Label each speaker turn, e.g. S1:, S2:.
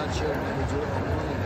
S1: Such a manager